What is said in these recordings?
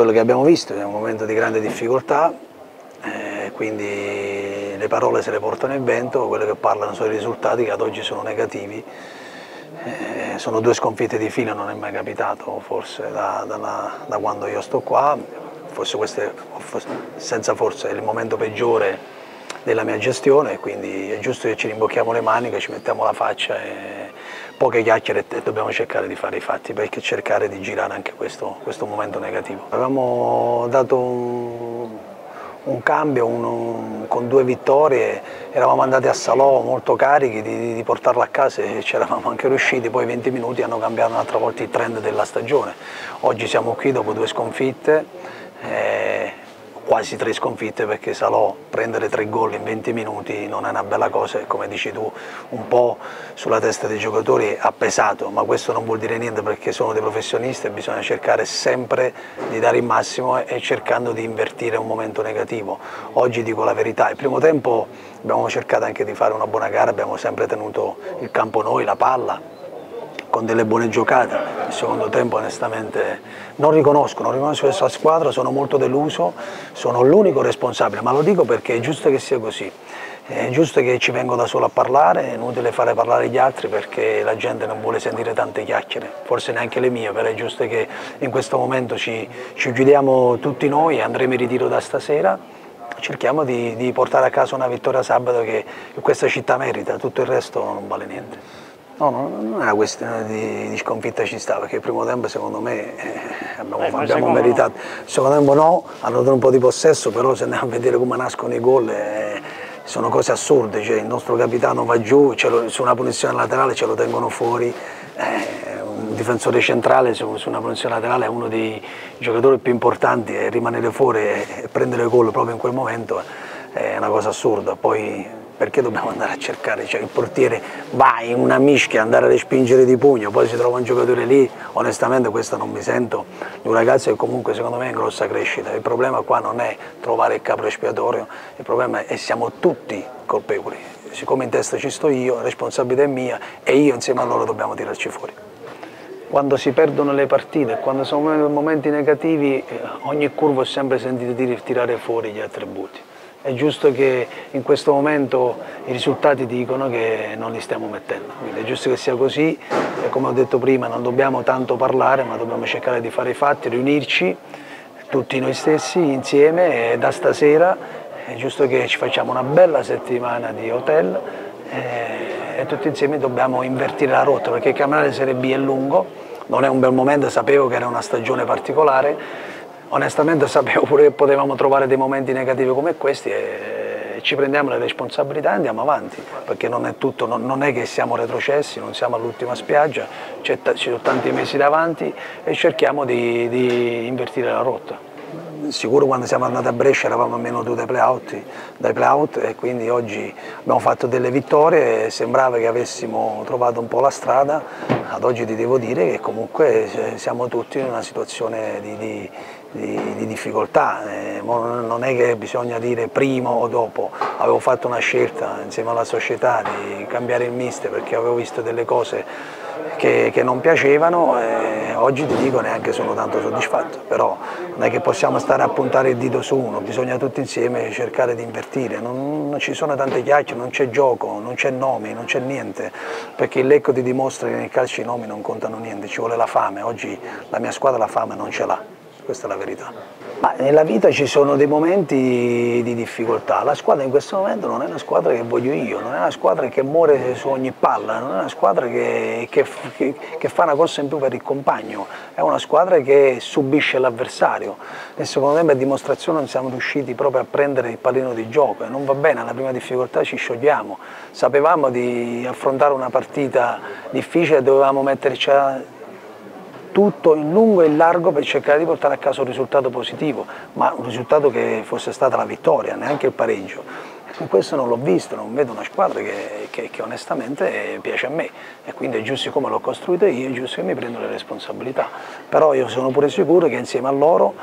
quello che abbiamo visto è un momento di grande difficoltà, eh, quindi le parole se le portano il vento, quello che parlano sono i risultati che ad oggi sono negativi. Eh, sono due sconfitte di fila, non è mai capitato forse da, da, da quando io sto qua, forse questo è, senza forse il momento peggiore della mia gestione, quindi è giusto che ci rimbocchiamo le maniche, ci mettiamo la faccia e poche chiacchiere e dobbiamo cercare di fare i fatti per cercare di girare anche questo, questo momento negativo. Avevamo dato un, un cambio un, un, con due vittorie, eravamo andati a Salò molto carichi di, di portarla a casa e ci eravamo anche riusciti, poi 20 minuti hanno cambiato un'altra volta il trend della stagione. Oggi siamo qui dopo due sconfitte. Eh, quasi tre sconfitte perché Salò prendere tre gol in 20 minuti non è una bella cosa e come dici tu un po' sulla testa dei giocatori ha pesato, ma questo non vuol dire niente perché sono dei professionisti e bisogna cercare sempre di dare il massimo e cercando di invertire un momento negativo. Oggi dico la verità, il primo tempo abbiamo cercato anche di fare una buona gara, abbiamo sempre tenuto il campo noi, la palla, con delle buone giocate. Il secondo tempo onestamente non riconosco, non riconosco questa squadra, sono molto deluso, sono l'unico responsabile, ma lo dico perché è giusto che sia così. È giusto che ci vengo da solo a parlare, è inutile fare parlare gli altri perché la gente non vuole sentire tante chiacchiere, forse neanche le mie, però è giusto che in questo momento ci, ci uccidiamo tutti noi, andremo in ritiro da stasera, cerchiamo di, di portare a casa una vittoria sabato che questa città merita, tutto il resto non vale niente. No, non è una questione di, di, sconfitta ci sta, perché il primo tempo secondo me eh, abbiamo, eh, abbiamo meritato. Il secondo tempo no, hanno dato un po' di possesso, però se andiamo a vedere come nascono i gol eh, sono cose assurde, cioè, il nostro capitano va giù, lo, su una punizione laterale ce lo tengono fuori, eh, un difensore centrale su, su, una punizione laterale è uno dei giocatori più importanti e rimanere fuori e, e prendere gol proprio in quel momento è una cosa assurda. Poi perché dobbiamo andare a cercare, cioè il portiere va in una mischia, andare a respingere di pugno, poi si trova un giocatore lì, onestamente questo non mi sento, di un ragazzo che comunque secondo me è in grossa crescita, il problema qua non è trovare il capo espiatorio, il problema è che siamo tutti colpevoli, siccome in testa ci sto io, la responsabilità è mia e io insieme a loro dobbiamo tirarci fuori. Quando si perdono le partite, quando sono momenti negativi, eh, ogni curvo ho sempre sentito tirare fuori gli attributi. È giusto che in questo momento i risultati dicono che non li stiamo mettendo, quindi è giusto che sia così. E come ho detto prima non dobbiamo tanto parlare ma dobbiamo cercare di fare i fatti, riunirci tutti noi stessi insieme e da stasera è giusto che ci facciamo una bella settimana di hotel e, e tutti insieme dobbiamo invertire la rotta perché il campionato Serie B è lungo, non è un bel momento, sapevo che era una stagione particolare onestamente sapevo pure che potevamo trovare dei momenti negativi come questi e ci prendiamo le responsabilità e andiamo avanti, perché non è, tutto, non, non è che siamo retrocessi, non siamo all'ultima spiaggia, ci sono tanti mesi davanti e cerchiamo di, di invertire la rotta. Sicuro quando siamo andati a Brescia eravamo a meno 2 dai playout, dai play e quindi oggi abbiamo fatto delle vittorie e sembrava che avessimo trovato un po' la strada, ad oggi ti devo dire che comunque siamo tutti in una situazione di, di di, di difficoltà, eh, non è che bisogna dire prima o dopo, avevo fatto una scelta insieme alla società di cambiare il mister perché avevo visto delle cose che, che non piacevano e oggi ti dico neanche sono tanto soddisfatto, però non è che possiamo stare a puntare il dito su uno, bisogna tutti insieme cercare di invertire, non, non ci sono tante chiacchiere, non c'è gioco, non c'è nomi, non c'è niente, perché il Lecco ti dimostra che nel calcio i nomi non contano niente, ci vuole la fame, oggi la mia squadra la fame non ce l'ha questa è la verità. Ma nella vita ci sono dei momenti di difficoltà, la squadra in questo momento non è una squadra che voglio io, non è una squadra che muore su ogni palla, non è una squadra che, che, che, che fa una corsa in più per il compagno, è una squadra che subisce l'avversario. Nel secondo tempo a dimostrazione non siamo riusciti proprio a prendere il pallino di gioco non va bene, alla prima difficoltà ci sciogliamo. Sapevamo di affrontare una partita difficile, dovevamo metterci a tutto in lungo e in largo per cercare di portare a casa un risultato positivo, ma un risultato che fosse stata la vittoria, neanche il pareggio. E questo non l'ho visto, non vedo una squadra che, che, che, onestamente piace a me e quindi è giusto come l'ho costruita io, è giusto che mi prendo le responsabilità. Però io sono pure sicuro che insieme a loro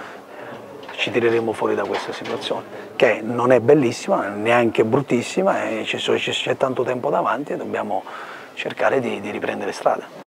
ci tireremo fuori da questa situazione, che non è bellissima, neanche bruttissima, c'è tanto tempo davanti e dobbiamo cercare di, di riprendere strada.